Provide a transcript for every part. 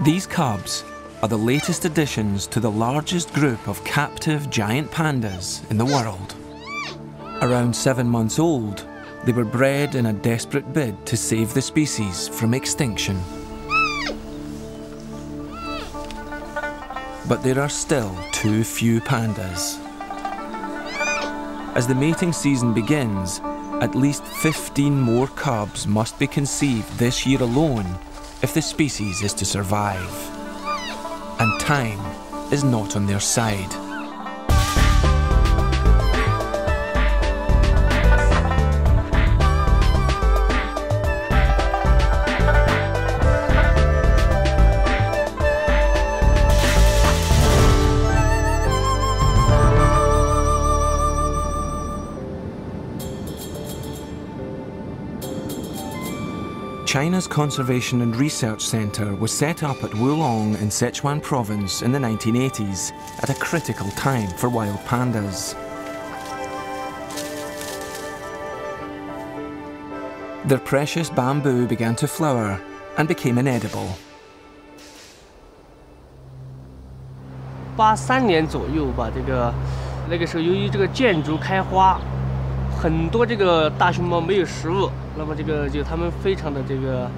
These cubs are the latest additions to the largest group of captive giant pandas in the world. Around seven months old, they were bred in a desperate bid to save the species from extinction. But there are still too few pandas. As the mating season begins, at least 15 more cubs must be conceived this year alone if the species is to survive. And time is not on their side. China's Conservation and Research Centre was set up at Wulong in Sichuan province in the 1980s at a critical time for wild pandas. Their precious bamboo began to flower and became inedible. 八三年左右吧，这个那个时候由于这个建筑开花， 很多这个大熊猫没有食物，那么这个就它们非常的这个，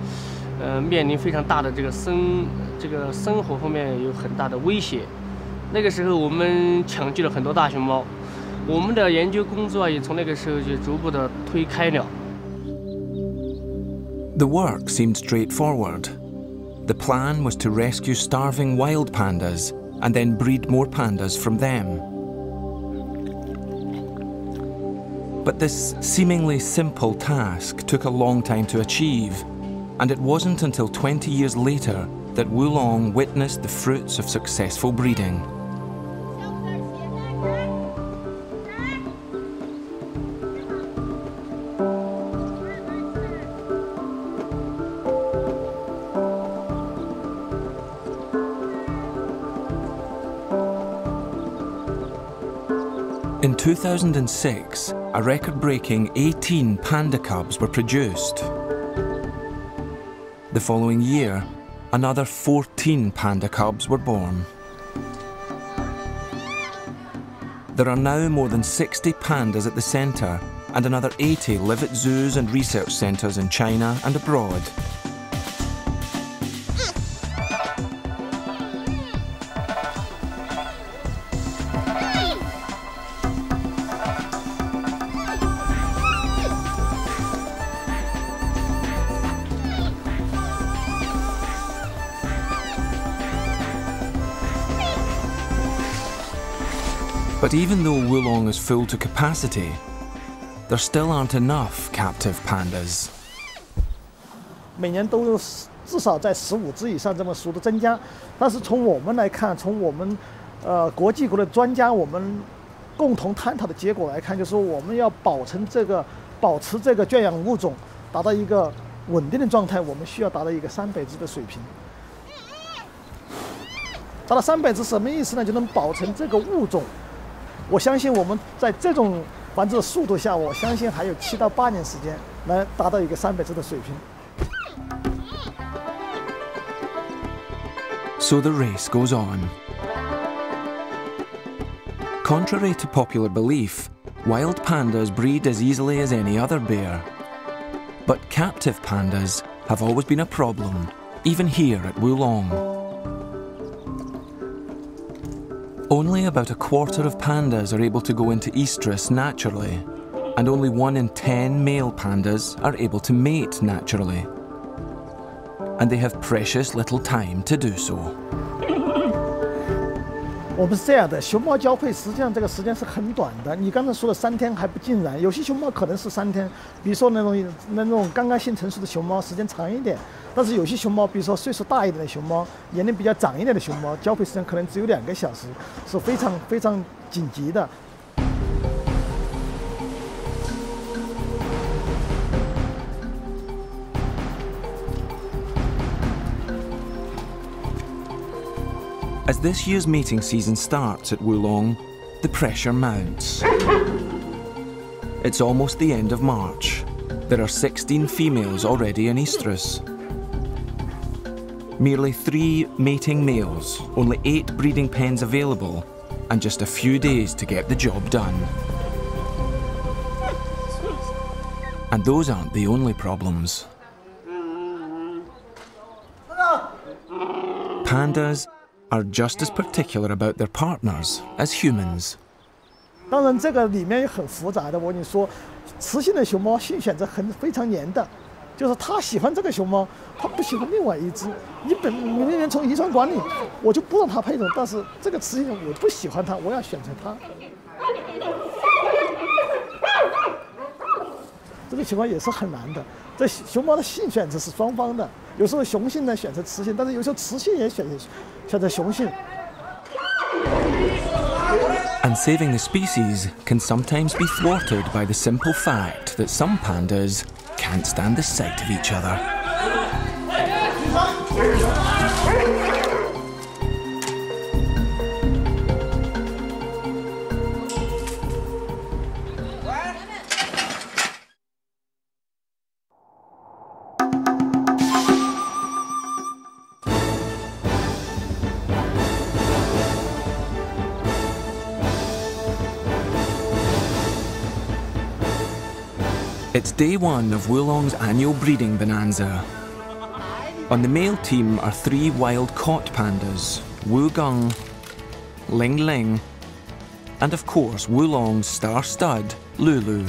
呃，面临非常大的这个生这个生活方面有很大的威胁。那个时候我们抢救了很多大熊猫，我们的研究工作也从那个时候就逐步的推开了。The work seemed straightforward. The plan was to rescue starving wild pandas and then breed more pandas from them. But this seemingly simple task took a long time to achieve, and it wasn't until 20 years later that Wulong witnessed the fruits of successful breeding. 2006, a record-breaking 18 panda cubs were produced. The following year, another 14 panda cubs were born. There are now more than 60 pandas at the centre, and another 80 live at zoos and research centres in China and abroad. But even though Wulong is full to capacity, there still aren't enough captive pandas. 每年都有至少在十五只以上这么数的增加，但是从我们来看，从我们呃国际国的专家我们共同探讨的结果来看，就是说我们要保存这个保持这个圈养物种达到一个稳定的状态，我们需要达到一个三百只的水平。达到三百只什么意思呢？就能保存这个物种。 我相信我们在这种繁殖的速度下，我相信还有七到八年时间来达到一个三百只的水平。So the race goes on. Contrary to popular belief, wild pandas breed as easily as any other bear. But captive pandas have always been a problem, even here at Wulong. Only about a quarter of pandas are able to go into estrus naturally, and only one in ten male pandas are able to mate naturally. And they have precious little time to do so. 我们是这样的，熊猫交配实际上这个时间是很短的。你刚才说的三天还不尽然，有些熊猫可能是三天，比如说那种那种刚刚性成熟的熊猫时间长一点，但是有些熊猫，比如说岁数大一点的熊猫，年龄比较长一点的熊猫，交配时间可能只有两个小时，是非常非常紧急的。As this year's mating season starts at Wulong, the pressure mounts. It's almost the end of March. There are 16 females already in estrus. Merely three mating males, only eight breeding pens available, and just a few days to get the job done. And those aren't the only problems. Mm-hmm. Pandas are just as particular about their partners as humans. 当然，这个里面也很复杂的。我跟你说，雌性的熊猫性选择很非常严的，就是它喜欢这个熊猫，它不喜欢另外一只。你本明明从遗传管理，我就不让它配种，但是这个雌性我不喜欢它，我要选择它。这个情况也是很难的。这熊猫的性选择是双方的，有时候雄性呢选择雌性，但是有时候雌性也选择 to the And saving the species can sometimes be thwarted by the simple fact that some pandas can't stand the sight of each other. Day one of Wulong's annual breeding bonanza. On the male team are three wild caught pandas Wu Gong, Ling Ling, and of course Wulong's star stud, Lulu.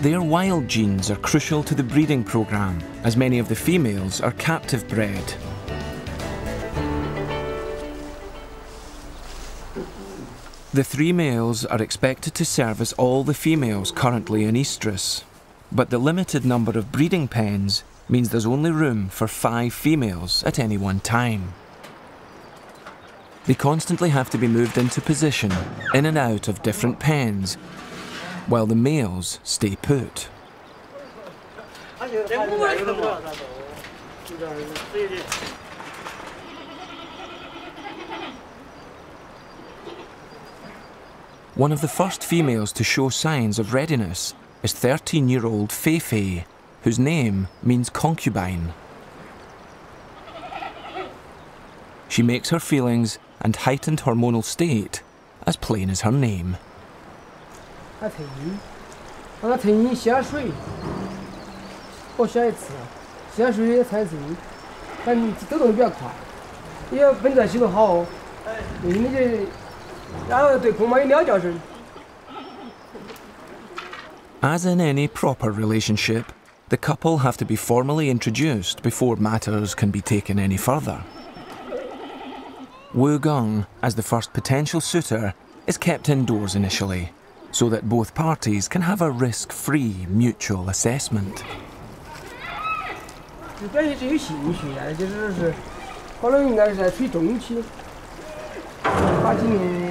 Their wild genes are crucial to the breeding programme, as many of the females are captive bred. The three males are expected to service all the females currently in estrus, but the limited number of breeding pens means there's only room for five females at any one time. They constantly have to be moved into position, in and out of different pens, while the males stay put. One of the first females to show signs of readiness is 13 year old Fei Fei, whose name means concubine. She makes her feelings and heightened hormonal state as plain as her name. 它成阴，让它成阴吸下水，我吸一次，吸下水也产成阴，反正走动比较快，也本在系统好哦，因为就然后对公猫有鸟叫声。 As in any proper relationship, the couple have to be formally introduced before matters can be taken any further. Wu Gung, as the first potential suitor, is kept indoors initially, so that both parties can have a risk free mutual assessment. 就表现是有兴趣啊，就是是，可能应该是在处于中期，八几年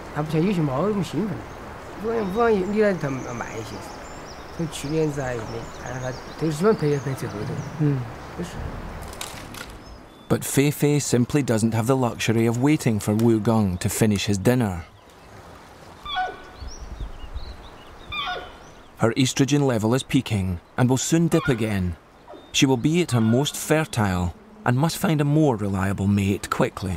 吴刚他肯定，吴吴刚本来这个猫啊，它判断的要晚一些，它一般在在雌性到高潮以后，它它才会有反应，它它不会说是雌雌雌性刚起来它就有反应，它不像有些猫那么兴奋。吴刚吴刚你来它慢一些，从去年在那看它都是喜欢陪陪最后头，嗯，都是。 But Fei Fei simply doesn't have the luxury of waiting for Wu Gung to finish his dinner. Her estrogen level is peaking and will soon dip again. She will be at her most fertile and must find a more reliable mate quickly.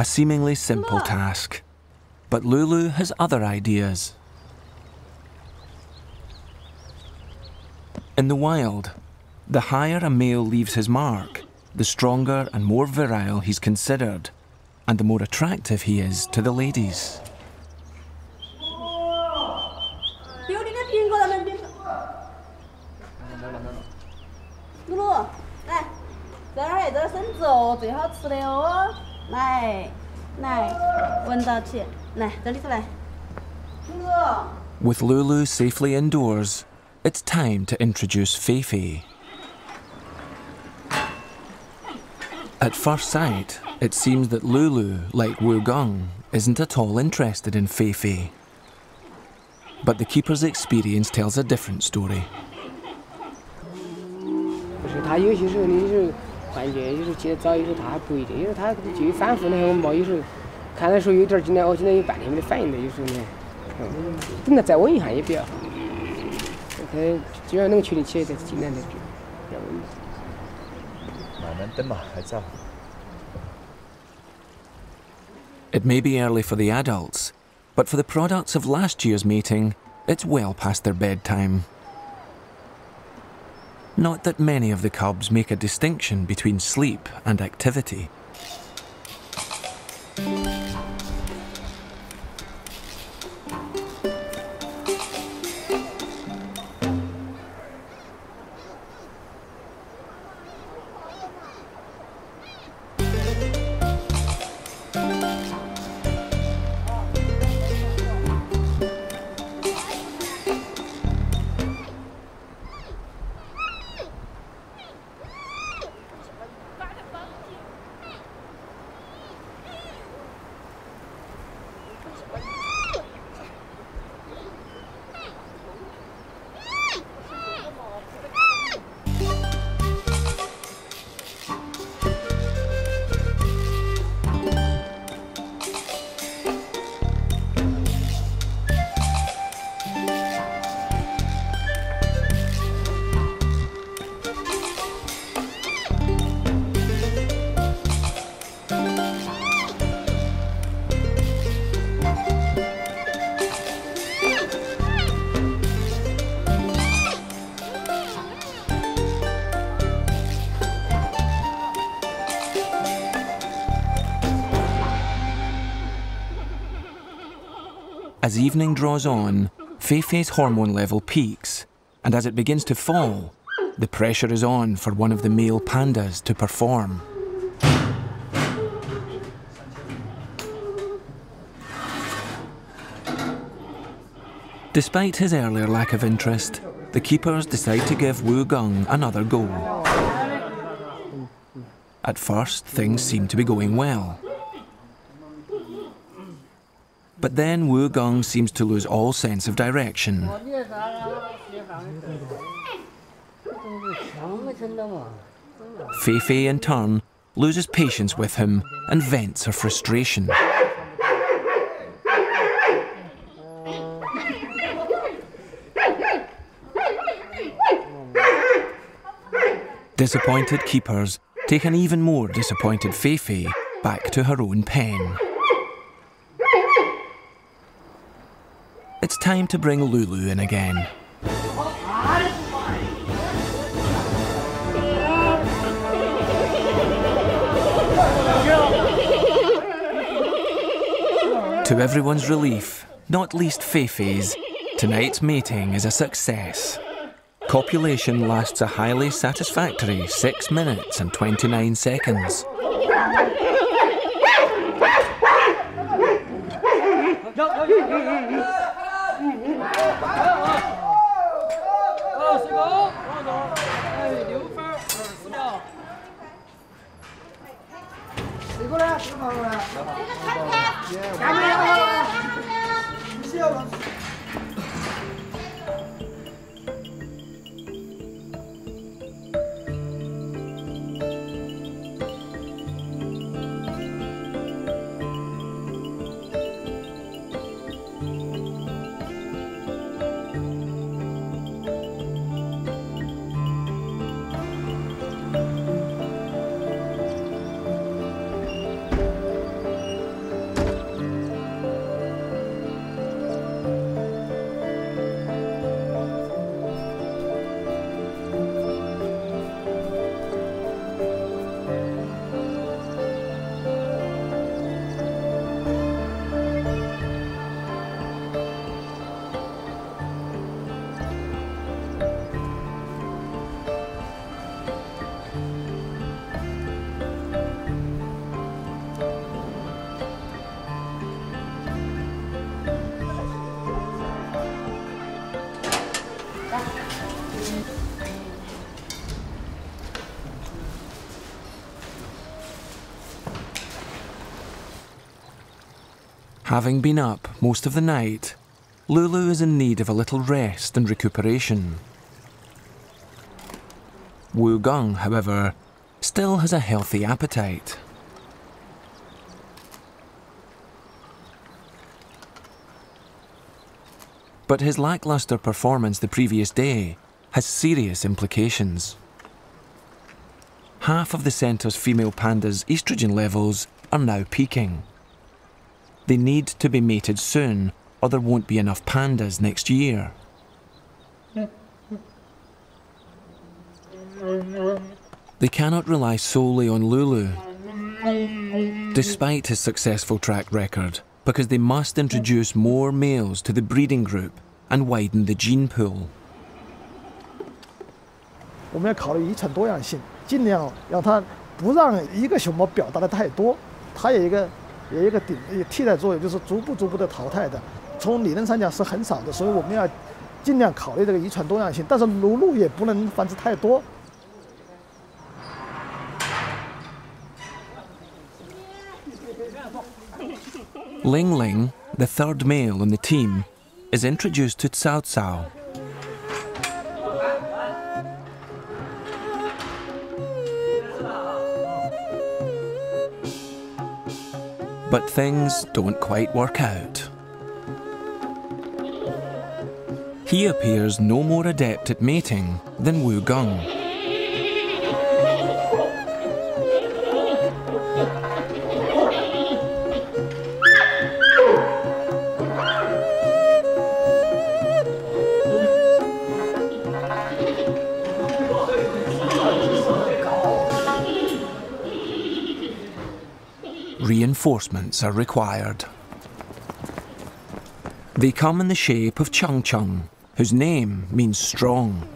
A seemingly simple task. But Lulu has other ideas. In the wild, the higher a male leaves his mark, the stronger and more virile he's considered, and the more attractive he is to the ladies. 丢你的苹果在那边。露露，来，这儿这儿生子哦，最好吃的哦。来，来，闻到起，来这里头来。露露。 With Lulu safely indoors, it's time to introduce Feifei. At first sight, it seems that Lulu, like Wu Gong, isn't at all interested in Feifei. But the keeper's experience tells a different story. 不是他有些时候，你有 时候感觉有时候起得早，有时候他还不一定，有时候他就反复的，我们嘛有时候看的时候有点儿，今天哦，今天有半天没得反应的，有时候呢，嗯，等他再稳一下也比较好。他只要能确定起来，再尽量的比较稳。慢慢等嘛，还早。 It may be early for the adults, but for the products of last year's mating, it's well past their bedtime. Not that many of the cubs make a distinction between sleep and activity. As evening draws on, Feifei's hormone level peaks, and as it begins to fall, the pressure is on for one of the male pandas to perform. Despite his earlier lack of interest, the keepers decide to give Wu Gong another go. At first, things seem to be going well. But then Wu Gong seems to lose all sense of direction. Feifei, in turn, loses patience with him and vents her frustration. Disappointed keepers take an even more disappointed Feifei back to her own pen. It's time to bring Lulu in again. To everyone's relief, not least Feifei's, tonight's mating is a success. Copulation lasts a highly satisfactory 6 minutes and 29 seconds. 来了，开开，赶紧好，Having been up most of the night, Lulu is in need of a little rest and recuperation. Wu Gong, however, still has a healthy appetite. But his lackluster performance the previous day has serious implications. Half of the centre's female pandas' estrogen levels are now peaking. They need to be mated soon, or there won't be enough pandas next year. They cannot rely solely on Lulu, despite his successful track record, because they must introduce more males to the breeding group and widen the gene pool. 有一个有一个顶替代作用，就是逐步逐步的淘汰的。从理论上讲是很少的，所以我们要尽量考虑这个遗传多样性，但是乳鹿也不能繁殖太多。Ling Ling, the third male on the team, is introduced to Cao Cao. But things don't quite work out. He appears no more adept at mating than Wu Gong. Reinforcements are required. They come in the shape of Chung Chung, whose name means strong.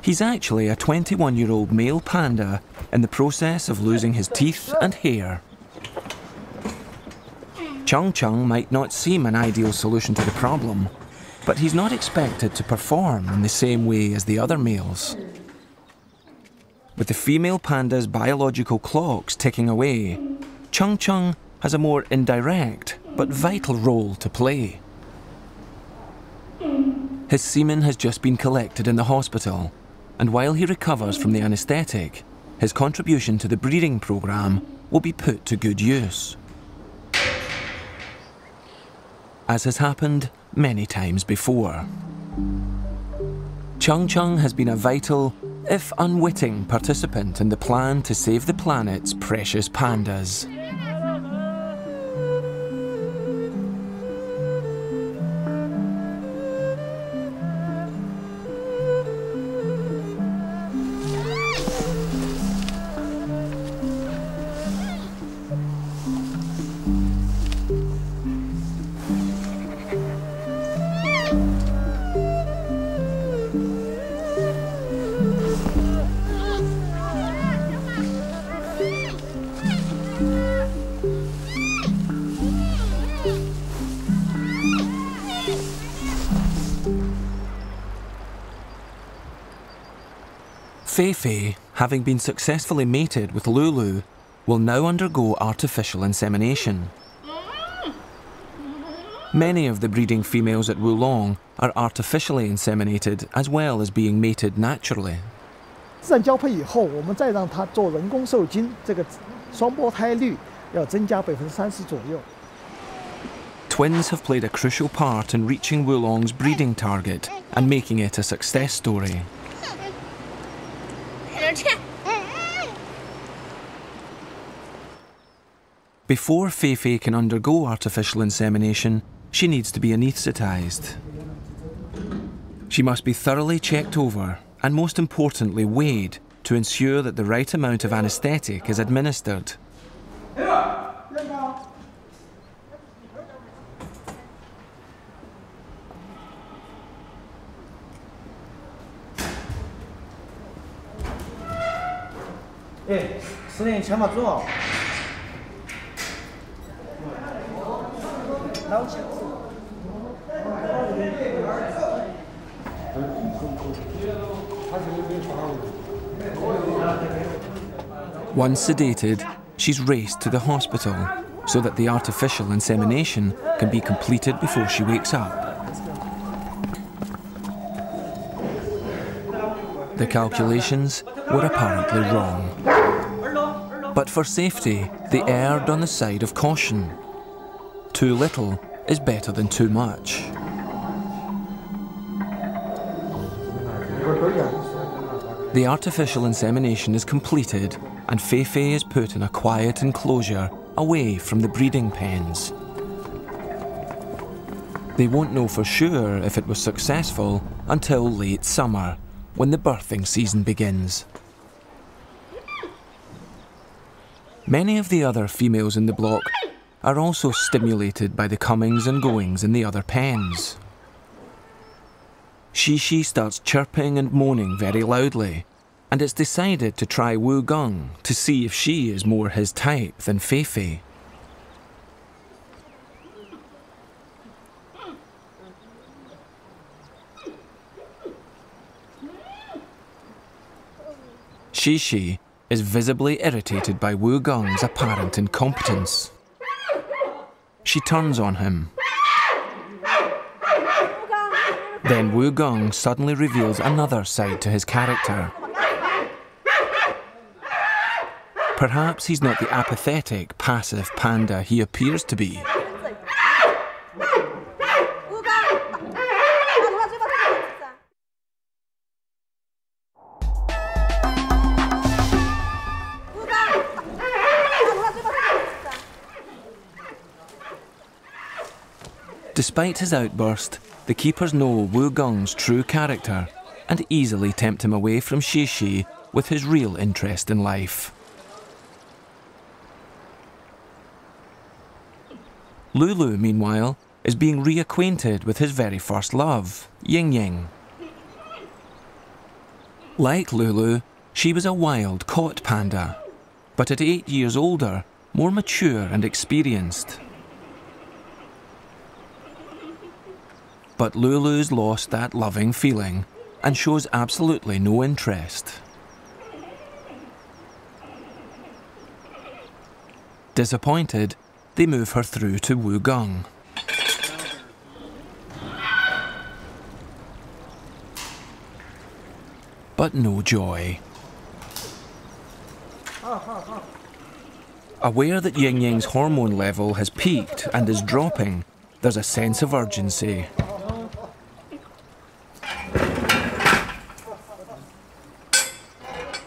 He's actually a 21 year old male panda in the process of losing his teeth and hair. Chung Chung might not seem an ideal solution to the problem, but he's not expected to perform in the same way as the other males. With the female panda's biological clocks ticking away, Chung Chung has a more indirect but vital role to play. His semen has just been collected in the hospital, and while he recovers from the anaesthetic, his contribution to the breeding programme will be put to good use. As has happened many times before. Chung Chung has been a vital if unwitting participant in the plan to save the planet's precious pandas. having been successfully mated with Lulu, will now undergo artificial insemination. Many of the breeding females at Wulong are artificially inseminated as well as being mated naturally. 自然交配以后，我们再让它做人工受精，这个双胞胎率要增加百分之三十左右。Twins have played a crucial part in reaching Wulong's breeding target and making it a success story. Before Fei can undergo artificial insemination, she needs to be anaesthetised. She must be thoroughly checked over and most importantly weighed to ensure that the right amount of anaesthetic is administered. Once sedated, she's raced to the hospital so that the artificial insemination can be completed before she wakes up. The calculations were apparently wrong. But for safety, they erred on the side of caution. Too little is better than too much. The artificial insemination is completed and Feifei is put in a quiet enclosure away from the breeding pens. They won't know for sure if it was successful until late summer, when the birthing season begins. Many of the other females in the block are also stimulated by the comings and goings in the other pens. Shishi starts chirping and moaning very loudly, and it's decided to try Wu Gong to see if she is more his type than Feifei. Shishi is visibly irritated by Wu Gong's apparent incompetence. She turns on him. Then Wu Gong suddenly reveals another side to his character. Perhaps he's not the apathetic, passive panda he appears to be. Despite his outburst, the keepers know Wu Gong's true character and easily tempt him away from Shishi with his real interest in life. Lulu, meanwhile, is being reacquainted with his very first love, Ying Ying. Like Lulu, she was a wild caught panda, but at eight years older, more mature and experienced. But Lulu's lost that loving feeling and shows absolutely no interest. Disappointed, they move her through to Wu Gong. But no joy. Aware that Ying Ying's hormone level has peaked and is dropping, there's a sense of urgency.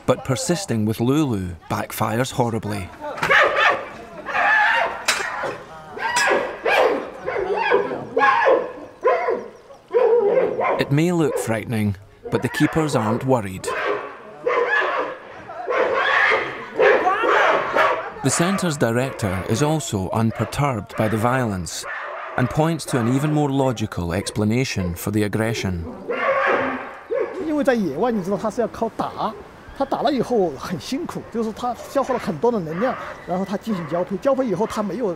But persisting with Lulu backfires horribly. It may look frightening, but the keepers aren't worried. The centre's director is also unperturbed by the violence and points to an even more logical explanation for the aggression. 在野外，你知道它是要靠打，它打了以后很辛苦，就是它消耗了很多的能量，然后它进行交配，交配以后它没有，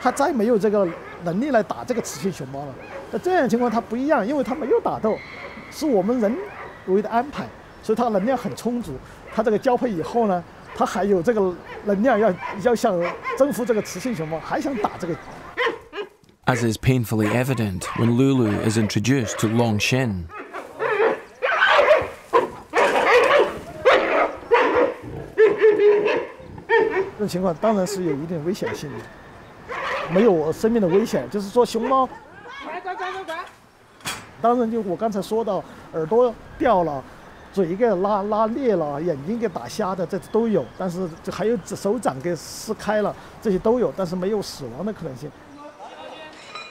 它再没有这个能力来打这个雌性熊猫了。那这样的情况它不一样，因为它没有打斗，是我们人为的安排，所以它能量很充足。它这个交配以后呢，它还有这个能量要要想征服这个雌性熊猫，还想打这个 as is painfully evident when Lulu is introduced to Long Shen. 情况当然是有一定危险性的，没有生命的危险，就是说熊猫，当然就我刚才说到耳朵掉了，嘴给拉拉裂了，眼睛给打瞎的，这都有，但是这还有手掌给撕开了，这些都有，但是没有死亡的可能性。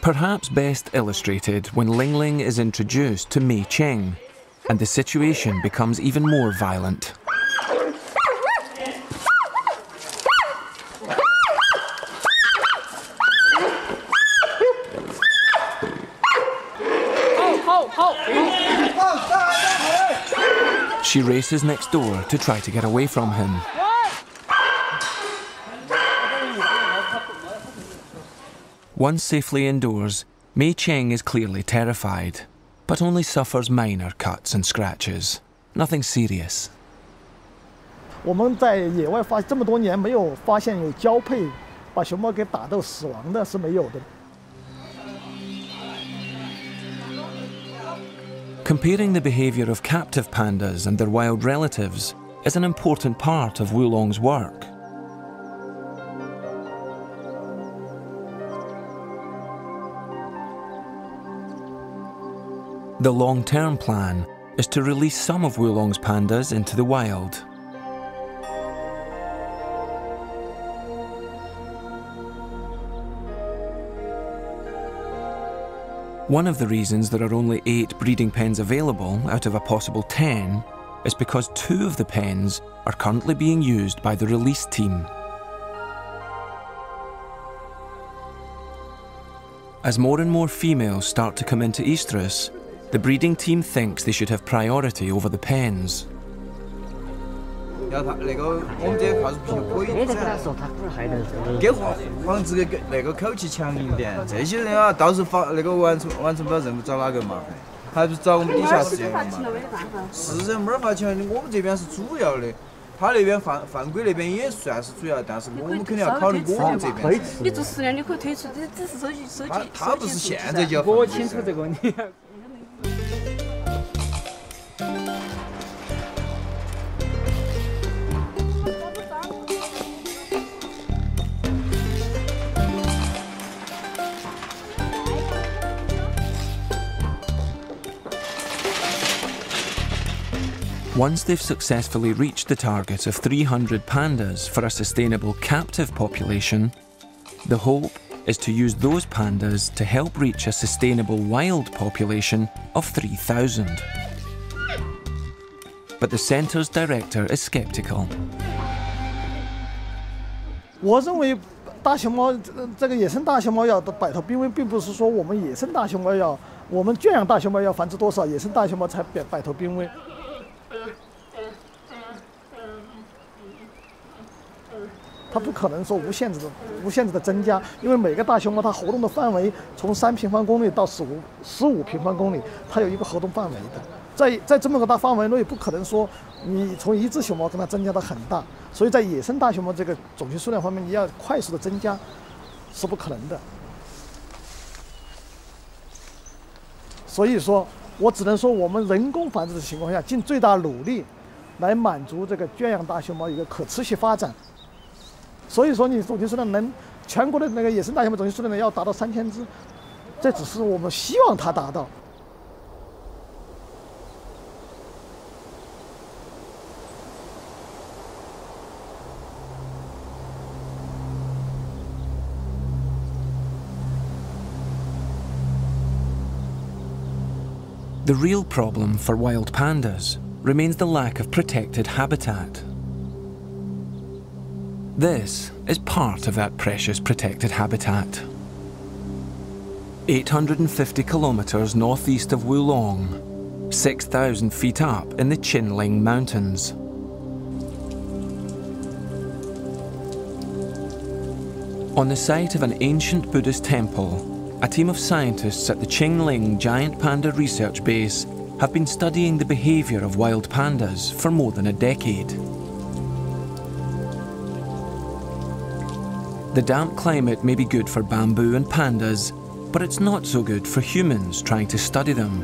Perhaps best illustrated when Ling Ling is introduced to Mei Cheng, and the situation becomes even more violent. She races next door to try to get away from him. Once safely indoors, Mei Cheng is clearly terrified, but only suffers minor cuts and scratches. Nothing serious. 我们在野外发这么多年没有发现有交配 把熊猫给打斗死亡的是没有的。 Comparing the behaviour of captive pandas and their wild relatives is an important part of Wulong's work. The long term plan is to release some of Wulong's pandas into the wild. One of the reasons there are only eight breeding pens available out of a possible ten is because two of the pens are currently being used by the release team. As more and more females start to come into estrus, the breeding team thinks they should have priority over the pens. 要他那个我们这些话是必须可以没得跟他说，他不是害得这给黄黄子的那个口气强硬点，这些人啊，到时候发那个完成完成不了任务找哪个嘛？还不是找我们底下实验嘛？是人没法请，我们这边是主要的，他那边犯犯规那边也算是主要，但是我们肯定要考虑我们这边。你做实验你可以推出，这只是收集收集他他不是现在就要我犯规清楚这个问 Once they've successfully reached the target of 300 pandas for a sustainable captive population, the hope is to use those pandas to help reach a sustainable wild population of 3,000. But the centre's director is sceptical. 我认为大熊猫这这个野生大熊猫要摆脱濒危，并不是说我们野生大熊猫要我们圈养大熊猫要繁殖多少，野生大熊猫才摆摆脱濒危。 它不可能说无限制的、无限制的增加，因为每个大熊猫它活动的范围从三平方公里到十五十五平方公里，它有一个活动范围的。在在这么个大范围内，不可能说你从一只熊猫跟它增加到很大，所以在野生大熊猫这个种群数量方面，你要快速的增加是不可能的。所以说，我只能说我们人工繁殖的情况下，尽最大努力来满足这个圈养大熊猫一个可持续发展。所以说，你总体数量能全国的那个野生大熊猫总数量要达到三千只，这只是我们希望它达到。The real problem for wild pandas remains the lack of protected habitat. This is part of that precious protected habitat. 850 kilometres northeast of Wulong, 6,000 feet up in the Qinling Mountains. On the site of an ancient Buddhist temple, a team of scientists at the Qinling Giant Panda Research Base have been studying the behaviour of wild pandas for more than a decade. The damp climate may be good for bamboo and pandas, but it's not so good for humans trying to study them.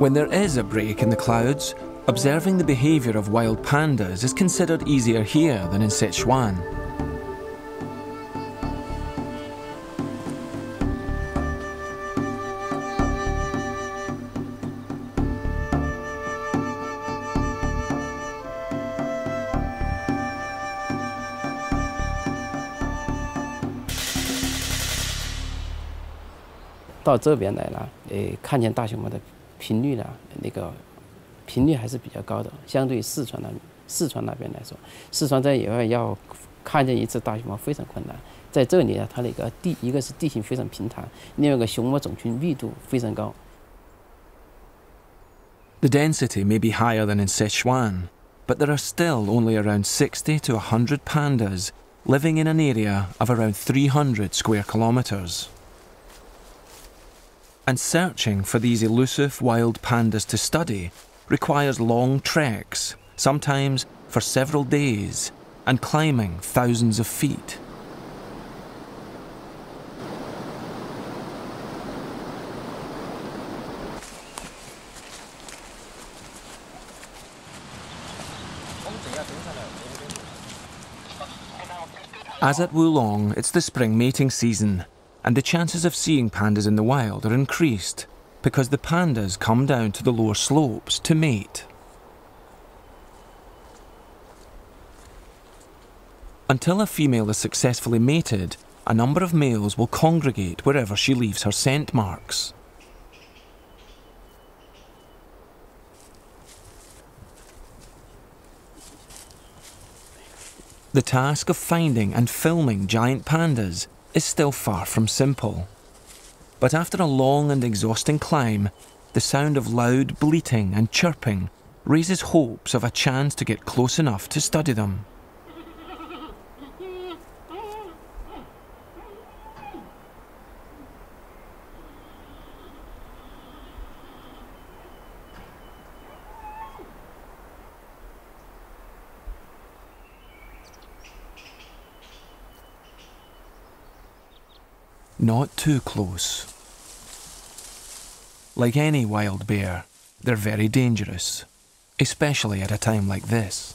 When there is a break in the clouds, observing the behaviour of wild pandas is considered easier here than in Sichuan. “到这边来了，诶，看见大熊猫的频率呢，那个频率还是比较高的，相对于四川那四川那边来说，四川在野外要看见一只大熊猫非常困难。在这里呢，它那个地一个是地形非常平坦，另外一个熊猫种群密度非常高。The density may be higher than in Sichuan, but there are still only around 60 to 100 pandas living in an area of around 300 square kilometres. And searching for these elusive wild pandas to study requires long treks, sometimes for several days and climbing thousands of feet. As at Wolong, it's the spring mating season, and the chances of seeing pandas in the wild are increased because the pandas come down to the lower slopes to mate. Until a female is successfully mated, a number of males will congregate wherever she leaves her scent marks. The task of finding and filming giant pandas is still far from simple. But after a long and exhausting climb, the sound of loud bleating and chirping raises hopes of a chance to get close enough to study them. Not too close. Like any wild bear, they're very dangerous, especially at a time like this.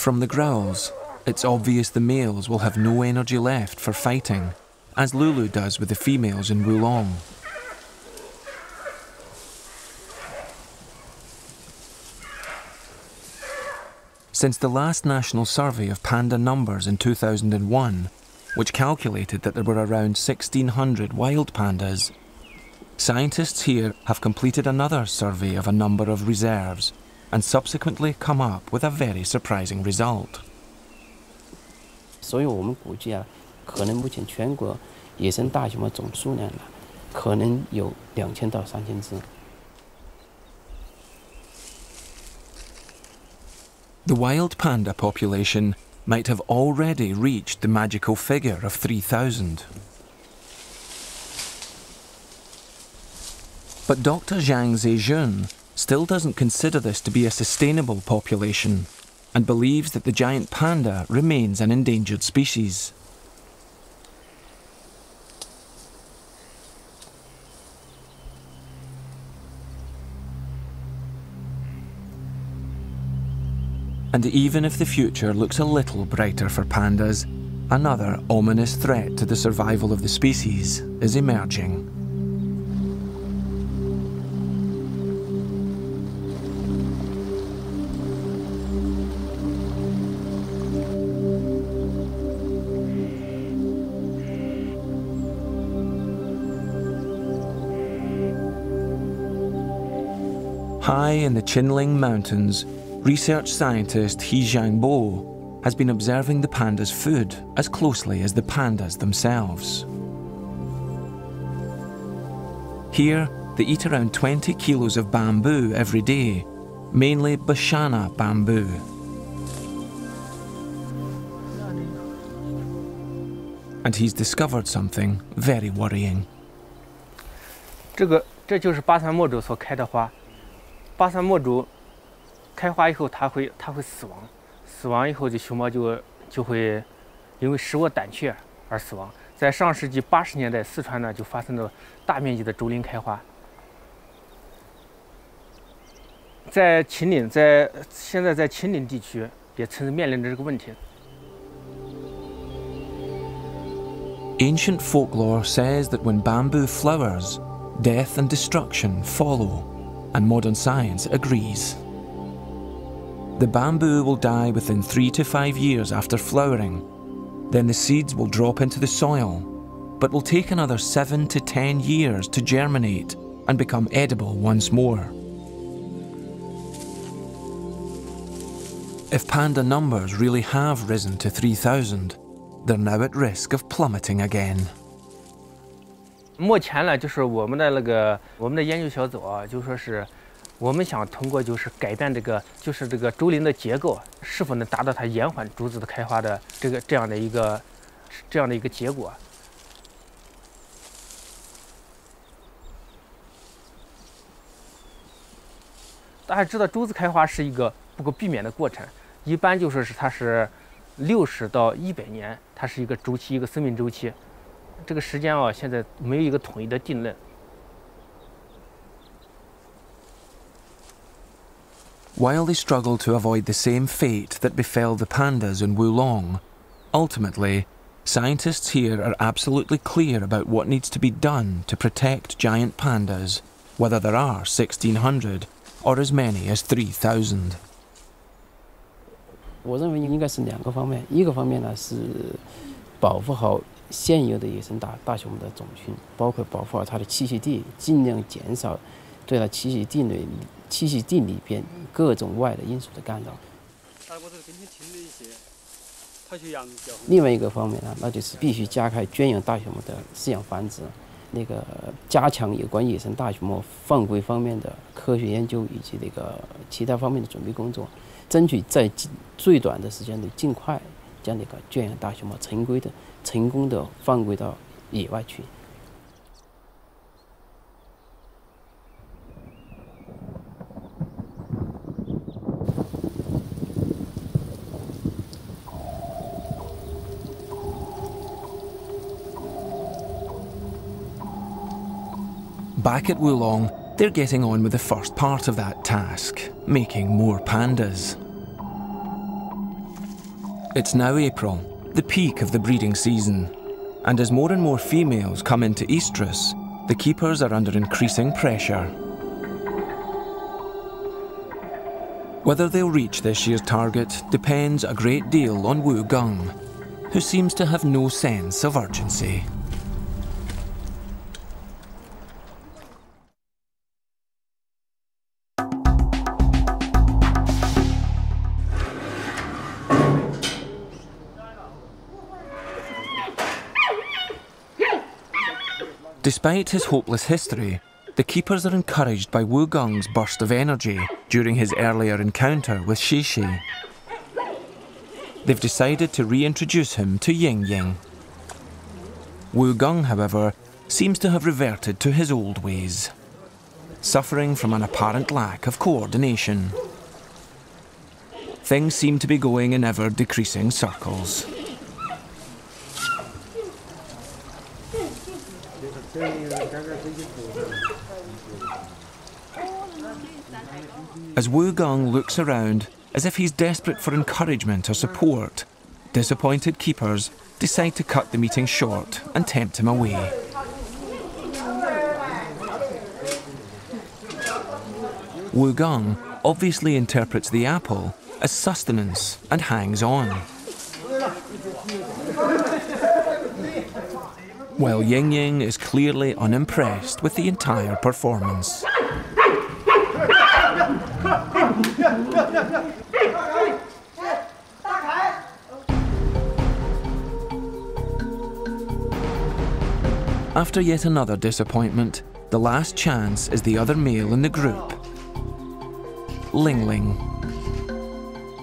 From the growls, it's obvious the males will have no energy left for fighting, as Lulu does with the females in Wolong. Since the last national survey of panda numbers in 2001, which calculated that there were around 1,600 wild pandas, scientists here have completed another survey of a number of reserves and subsequently come up with a very surprising result. 所以我们估计啊，可能目前全国野生大熊猫总数量呢，可能有两千到三千只。The wild panda population might have already reached the magical figure of 3,000. But Dr. Zhang Zejun still doesn't consider this to be a sustainable population and believes that the giant panda remains an endangered species. And even if the future looks a little brighter for pandas, another ominous threat to the survival of the species is emerging. High in the Qinling Mountains, research scientist He Zhangbo has been observing the panda's food as closely as the pandas themselves. Here, they eat around 20 kilos of bamboo every day, mainly Bashania bamboo. And he's discovered something very worrying. 这个这就是巴塞莫州所开的花。巴山墨竹开花以后，它会它会死亡，死亡以后这熊猫就就会因为食物胆怯而死亡。在上世纪八十年代，四川呢就发生了大面积的竹林开花。在秦岭，在现在在秦岭地区也曾经面临着这个问题。Ancient folklore says that when bamboo flowers, death and destruction follow, and modern science agrees. The bamboo will die within three to five years after flowering. Then the seeds will drop into the soil, but will take another seven to ten years to germinate and become edible once more. If panda numbers really have risen to 3,000, they're now at risk of plummeting again. 目前呢，就是我们的那个我们的研究小组啊，就说是我们想通过就是改变这个就是这个竹林的结构，是否能达到它延缓竹子的开花的这个这样的一个这样的一个结果。大家知道，竹子开花是一个不可避免的过程。一般就说是它是六十到一百年，它是一个周期，一个生命周期。这个时间啊，现在没有一个统一的定论。While they struggle to avoid the same fate that befell the pandas in Wolong, ultimately, scientists here are absolutely clear about what needs to be done to protect giant pandas, whether there are 1,600 or as many as 3,000. 我认为应该是两个方面，一个方面呢是保护好现有的野生大大熊猫的种群，包括保护好它的栖息地，尽量减少对它栖息地内栖息地里边各种外的因素的干扰。另外一个方面呢，那就是必须加快圈养大熊猫的饲养繁殖，那个加强有关野生大熊猫放归方面的科学研究以及那个其他方面的准备工作。争取在最短的时间内尽快将那个圈养大熊猫成规的、成功的放归到野外去。Back at Wolong, they're getting on with the first part of that task, making more pandas. It's now April, the peak of the breeding season, and as more and more females come into estrus, the keepers are under increasing pressure. Whether they'll reach this year's target depends a great deal on Wu Gong, who seems to have no sense of urgency. Despite his hopeless history, the keepers are encouraged by Wu Gong's burst of energy during his earlier encounter with Shishi. They've decided to reintroduce him to Ying Ying. Wu Gong, however, seems to have reverted to his old ways, suffering from an apparent lack of coordination. Things seem to be going in ever decreasing circles. As Wu Gong looks around as if he's desperate for encouragement or support, disappointed keepers decide to cut the meeting short and tempt him away. Wu Gong obviously interprets the apple as sustenance and hangs on. While Ying Ying is clearly unimpressed with the entire performance. After yet another disappointment, the last chance is the other male in the group, Ling Ling.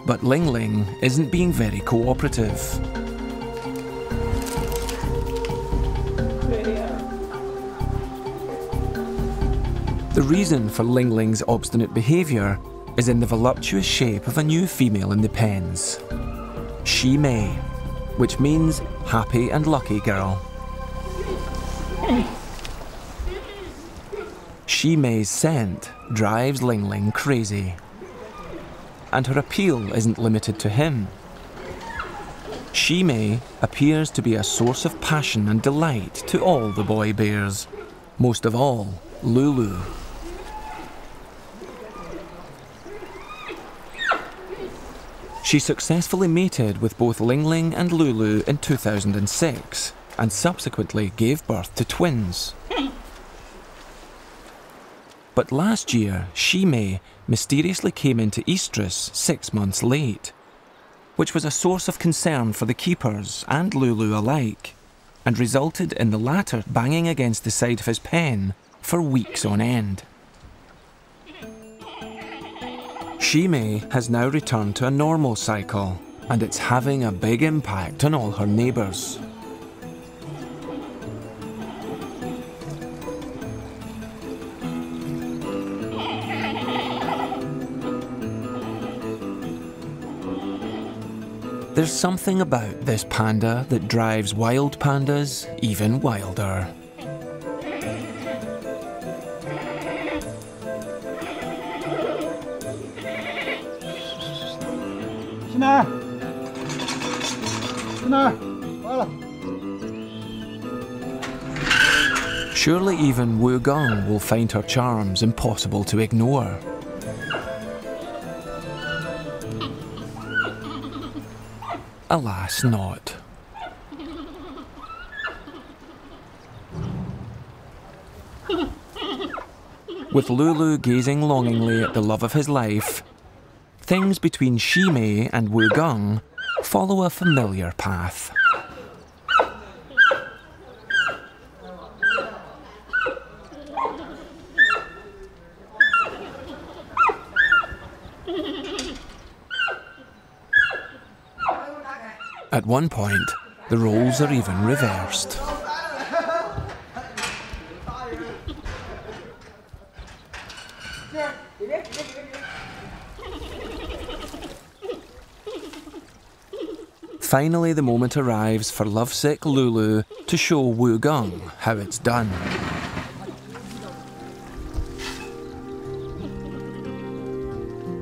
But Ling Ling isn't being very cooperative. Reason for Ling Ling's obstinate behaviour is in the voluptuous shape of a new female in the pens. Shi Mei, which means happy and lucky girl. Shi Mei's scent drives Ling Ling crazy. And her appeal isn't limited to him. Shi Mei appears to be a source of passion and delight to all the boy bears, most of all Lulu. She successfully mated with both Ling Ling and Lulu in 2006 and subsequently gave birth to twins. But last year, Shimei mysteriously came into estrus six months late, which was a source of concern for the keepers and Lulu alike, and resulted in the latter banging against the side of his pen for weeks on end. Shimei has now returned to a normal cycle, and it's having a big impact on all her neighbours. There's something about this panda that drives wild pandas even wilder. Surely even Wu Gong will find her charms impossible to ignore. Alas, not. With Lulu gazing longingly at the love of his life, things between Shimei and Wu Gong follow a familiar path. At one point, the roles are even reversed. Finally, the moment arrives for lovesick Lulu to show Wu Gong how it's done.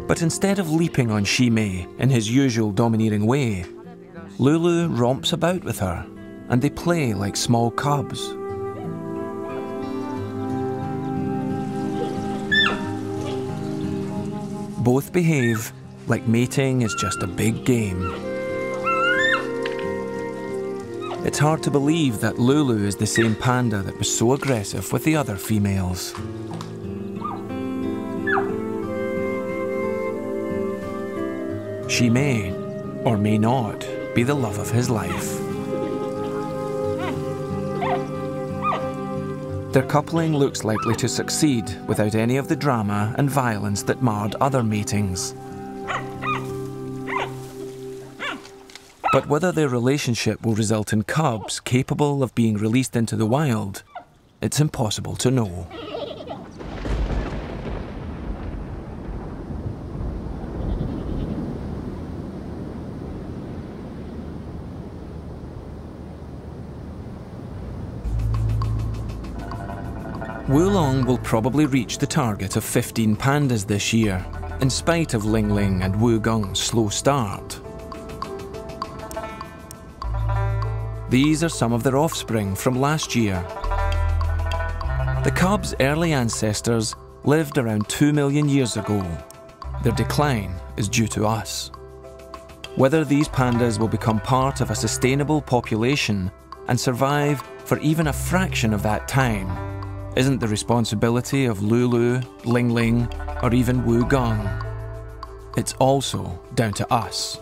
But instead of leaping on Shimei in his usual domineering way, Lulu romps about with her, and they play like small cubs. Both behave like mating is just a big game. It's hard to believe that Lulu is the same panda that was so aggressive with the other females. She may, or may not, be the love of his life. Their coupling looks likely to succeed without any of the drama and violence that marred other meetings. But whether their relationship will result in cubs capable of being released into the wild, it's impossible to know. Wolong will probably reach the target of 15 pandas this year, in spite of Ling Ling and Wu Gong's slow start. These are some of their offspring from last year. The cubs' early ancestors lived around 2 million years ago. Their decline is due to us. Whether these pandas will become part of a sustainable population and survive for even a fraction of that time isn't the responsibility of Lulu, Ling Ling, or even Wu Gong. It's also down to us.